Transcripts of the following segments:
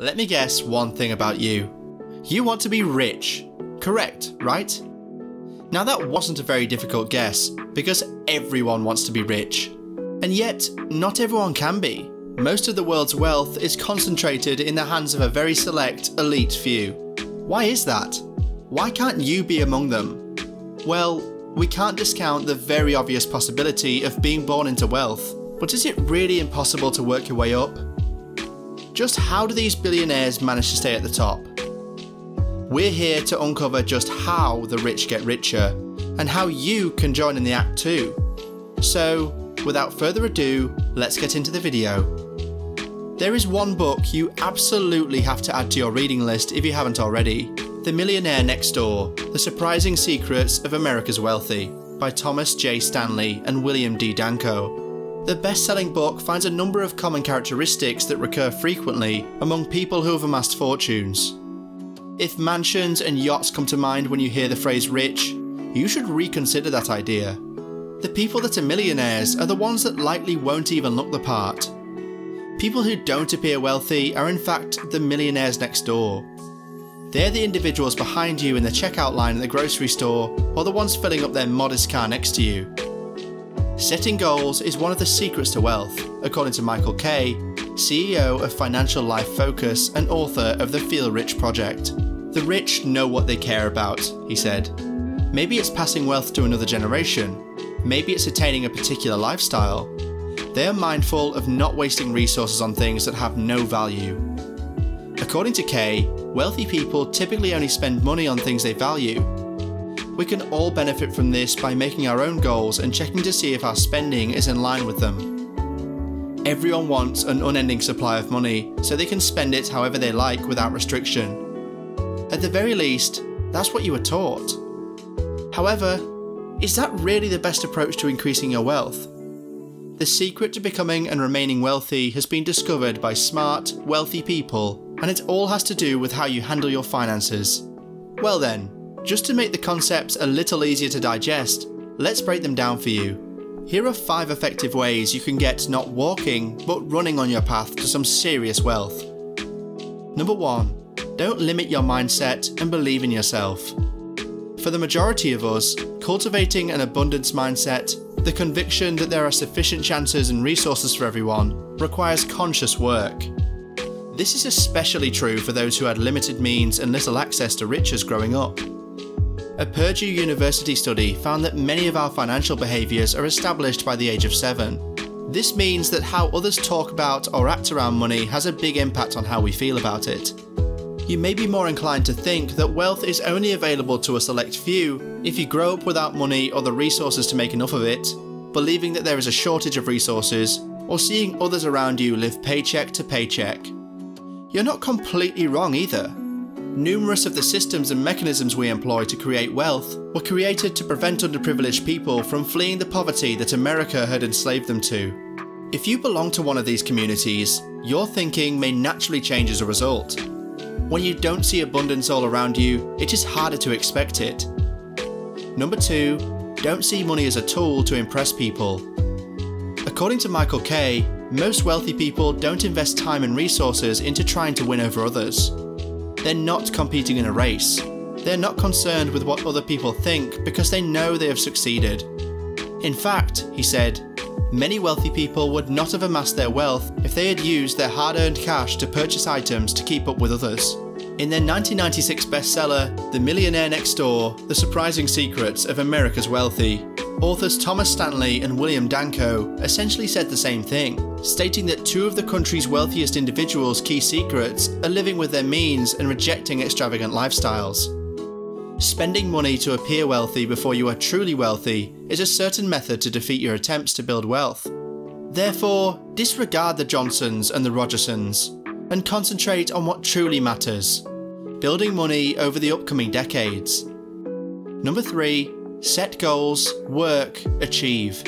Let me guess one thing about you. You want to be rich. Correct, right? Now that wasn't a very difficult guess, because everyone wants to be rich. And yet, not everyone can be. Most of the world's wealth is concentrated in the hands of a very select, elite few. Why is that? Why can't you be among them? Well, we can't discount the very obvious possibility of being born into wealth, but is it really impossible to work your way up? Just how do these billionaires manage to stay at the top? We're here to uncover just how the rich get richer, and how you can join in the act too. So, without further ado, let's get into the video. There is one book you absolutely have to add to your reading list if you haven't already The Millionaire Next Door The Surprising Secrets of America's Wealthy by Thomas J. Stanley and William D. Danko. The best selling book finds a number of common characteristics that recur frequently among people who have amassed fortunes. If mansions and yachts come to mind when you hear the phrase rich, you should reconsider that idea. The people that are millionaires are the ones that likely won't even look the part. People who don't appear wealthy are in fact the millionaires next door. They're the individuals behind you in the checkout line at the grocery store or the ones filling up their modest car next to you. Setting goals is one of the secrets to wealth, according to Michael Kay, CEO of Financial Life Focus and author of the Feel Rich Project. The rich know what they care about, he said. Maybe it's passing wealth to another generation. Maybe it's attaining a particular lifestyle. They are mindful of not wasting resources on things that have no value. According to Kay, wealthy people typically only spend money on things they value, we can all benefit from this by making our own goals and checking to see if our spending is in line with them. Everyone wants an unending supply of money so they can spend it however they like without restriction. At the very least, that's what you were taught. However, is that really the best approach to increasing your wealth? The secret to becoming and remaining wealthy has been discovered by smart, wealthy people, and it all has to do with how you handle your finances. Well then, just to make the concepts a little easier to digest, let's break them down for you. Here are 5 effective ways you can get not walking, but running on your path to some serious wealth. Number 1. Don't limit your mindset and believe in yourself. For the majority of us, cultivating an abundance mindset, the conviction that there are sufficient chances and resources for everyone, requires conscious work. This is especially true for those who had limited means and little access to riches growing up. A Purdue University study found that many of our financial behaviours are established by the age of 7. This means that how others talk about or act around money has a big impact on how we feel about it. You may be more inclined to think that wealth is only available to a select few if you grow up without money or the resources to make enough of it, believing that there is a shortage of resources, or seeing others around you live paycheck to paycheck. You're not completely wrong either. Numerous of the systems and mechanisms we employ to create wealth were created to prevent underprivileged people from fleeing the poverty that America had enslaved them to. If you belong to one of these communities, your thinking may naturally change as a result. When you don't see abundance all around you, it is harder to expect it. Number 2. Don't see money as a tool to impress people. According to Michael Kay, most wealthy people don't invest time and resources into trying to win over others. They're not competing in a race. They're not concerned with what other people think because they know they have succeeded. In fact, he said, many wealthy people would not have amassed their wealth if they had used their hard earned cash to purchase items to keep up with others. In their 1996 bestseller, The Millionaire Next Door The Surprising Secrets of America's Wealthy, authors Thomas Stanley and William Danko essentially said the same thing stating that two of the country's wealthiest individuals' key secrets are living with their means and rejecting extravagant lifestyles. Spending money to appear wealthy before you are truly wealthy is a certain method to defeat your attempts to build wealth. Therefore, disregard the Johnsons and the Rogersons and concentrate on what truly matters building money over the upcoming decades. Number 3. Set goals, work, achieve.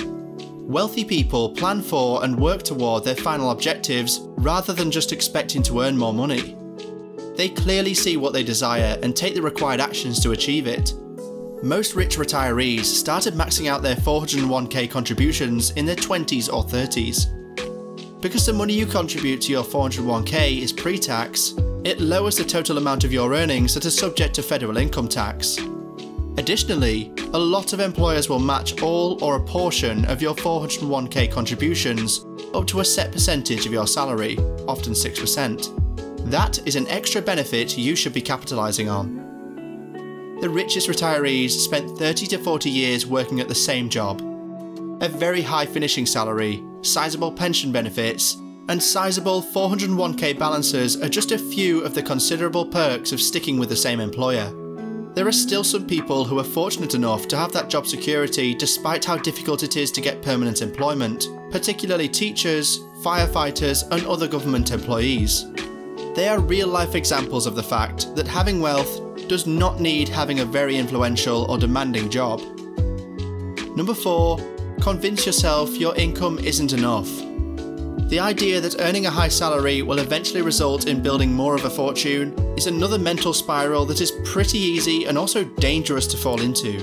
Wealthy people plan for and work toward their final objectives rather than just expecting to earn more money. They clearly see what they desire and take the required actions to achieve it. Most rich retirees started maxing out their 401k contributions in their 20s or 30s. Because the money you contribute to your 401k is pre tax, it lowers the total amount of your earnings that are subject to federal income tax. Additionally, a lot of employers will match all or a portion of your 401k contributions up to a set percentage of your salary, often 6%. That is an extra benefit you should be capitalising on. The richest retirees spent 30 to 40 years working at the same job. A very high finishing salary, sizable pension benefits, and sizable 401k balances are just a few of the considerable perks of sticking with the same employer. There are still some people who are fortunate enough to have that job security despite how difficult it is to get permanent employment, particularly teachers, firefighters, and other government employees. They are real life examples of the fact that having wealth does not need having a very influential or demanding job. Number 4. Convince yourself your income isn't enough. The idea that earning a high salary will eventually result in building more of a fortune is another mental spiral that is pretty easy and also dangerous to fall into.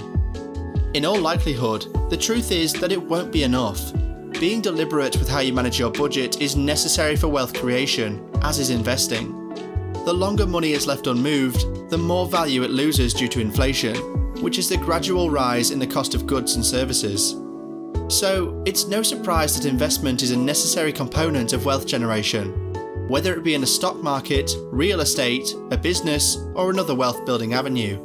In all likelihood, the truth is that it won't be enough. Being deliberate with how you manage your budget is necessary for wealth creation, as is investing. The longer money is left unmoved, the more value it loses due to inflation, which is the gradual rise in the cost of goods and services. So, it's no surprise that investment is a necessary component of wealth generation, whether it be in the stock market, real estate, a business, or another wealth building avenue.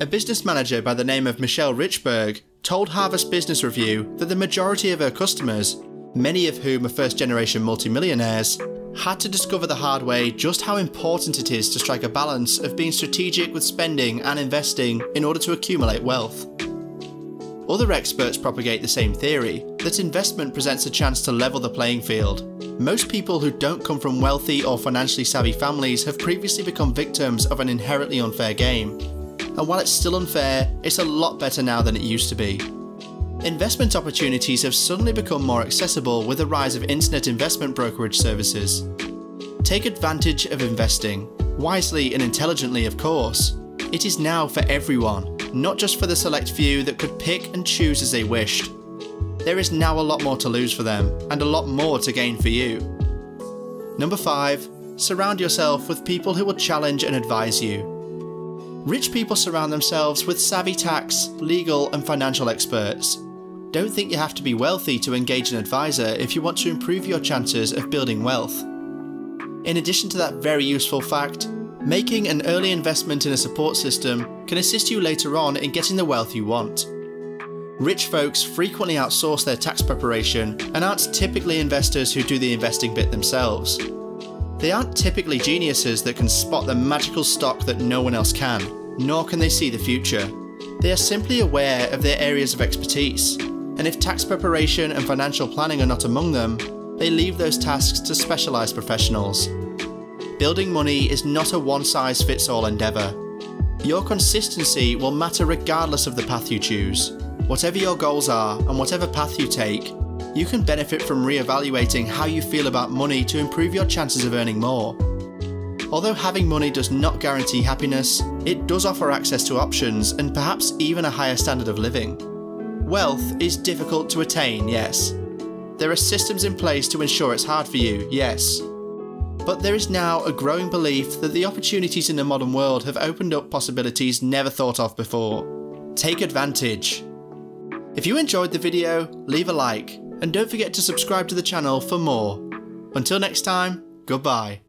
A business manager by the name of Michelle Richberg told Harvard Business Review that the majority of her customers, many of whom are first generation multimillionaires, had to discover the hard way just how important it is to strike a balance of being strategic with spending and investing in order to accumulate wealth. Other experts propagate the same theory that investment presents a chance to level the playing field. Most people who don't come from wealthy or financially savvy families have previously become victims of an inherently unfair game. And while it's still unfair, it's a lot better now than it used to be. Investment opportunities have suddenly become more accessible with the rise of internet investment brokerage services. Take advantage of investing, wisely and intelligently, of course. It is now for everyone not just for the select few that could pick and choose as they wished. There is now a lot more to lose for them, and a lot more to gain for you. Number 5. Surround yourself with people who will challenge and advise you. Rich people surround themselves with savvy tax, legal, and financial experts. Don't think you have to be wealthy to engage an advisor if you want to improve your chances of building wealth. In addition to that very useful fact, Making an early investment in a support system can assist you later on in getting the wealth you want. Rich folks frequently outsource their tax preparation and aren't typically investors who do the investing bit themselves. They aren't typically geniuses that can spot the magical stock that no one else can, nor can they see the future. They are simply aware of their areas of expertise, and if tax preparation and financial planning are not among them, they leave those tasks to specialised professionals. Building money is not a one size fits all endeavour. Your consistency will matter regardless of the path you choose. Whatever your goals are and whatever path you take, you can benefit from re-evaluating how you feel about money to improve your chances of earning more. Although having money does not guarantee happiness, it does offer access to options and perhaps even a higher standard of living. Wealth is difficult to attain, yes. There are systems in place to ensure it's hard for you, yes but there is now a growing belief that the opportunities in the modern world have opened up possibilities never thought of before. Take advantage. If you enjoyed the video, leave a like, and don't forget to subscribe to the channel for more. Until next time, goodbye.